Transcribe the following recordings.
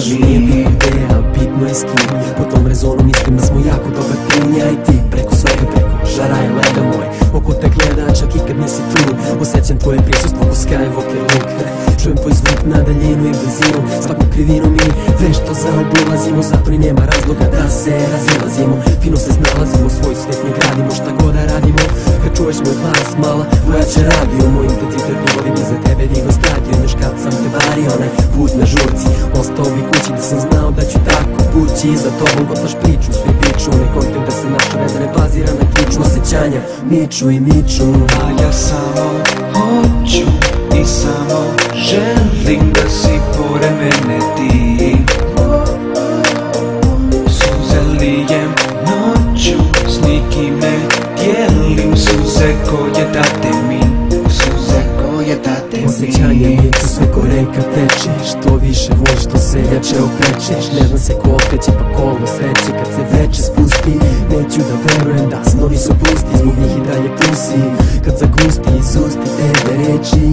Kaži nije bio ideja, bitno je s kim Po tom rezonu mislim da smo jako dobar tim. Ja i ti, preko svega, preko žara je leda moj. Oko te gleda, čak i kad nisi tu. Osjećam tvoje prisustvo ko Skywalker Luke. Čujem tvoj zvuk na daljinu i blizinu Svaku krivinu mi vešto zaobilazimo. Zato i nema razloga da se razilazimo. Fino se snalazimo, svoj svet ne gradimo. Šta god da radimo, kad čuješ moj glas mala moja će radi Onaj put na žurci, ostao bi kući Da sam znao da ću tako pući. Za tobom gotaš priču, svi piču Ne kontim da se naša veza ne bazira na kiču. Osjećanja miču i miču. A ja samo hoću i samo želim da si pored mene ti. Suze lijem noću, s nikim ne dijelim Suze koje Osjećanja miču sve ko reka teče Što više voliš to se jače okrećeš Ne znam se ko okreće pa kolo sreće. Kad se veče spusti Neću da verujem da snovi su pusti. Zbog njih i dalje pusi. Kad zagusti iz usti tebe reči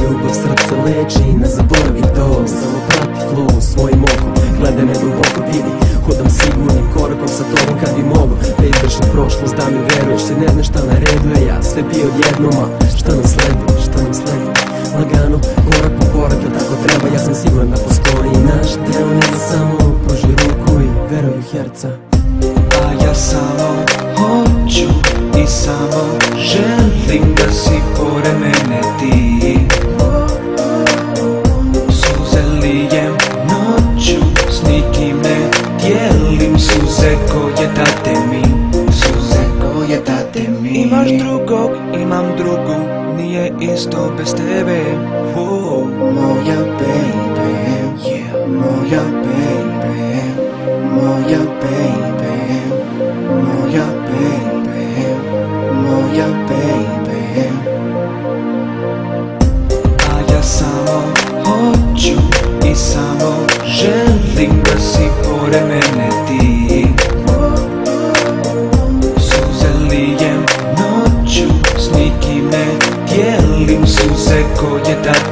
Ljubav srca leči. Ne zaboravi to Samo prati flow svojim okom. Gledaj me duboko vidi Hodam sigurnim korakom sa tobom kad bi mogo Da izvršim prošlost da mi veruješ Jer ne znaš šta na redu je. Ja Sve bio odjednom a šta nam veruj herca A ja samo hoću i samo želim da si pored mene ti Suze lijem noću, s nikim ne dijelim Suze koje date mi, suze koje date mi Imaš drugog, imam drugu, nije isto bez tebe. Moja baby, yeah. moja baby, moja baby moja baby, moja baby. A ja samo hoću i samo želim da si pored mene ti. Suze lijem noću, s nikim ne dijelim Suze koje date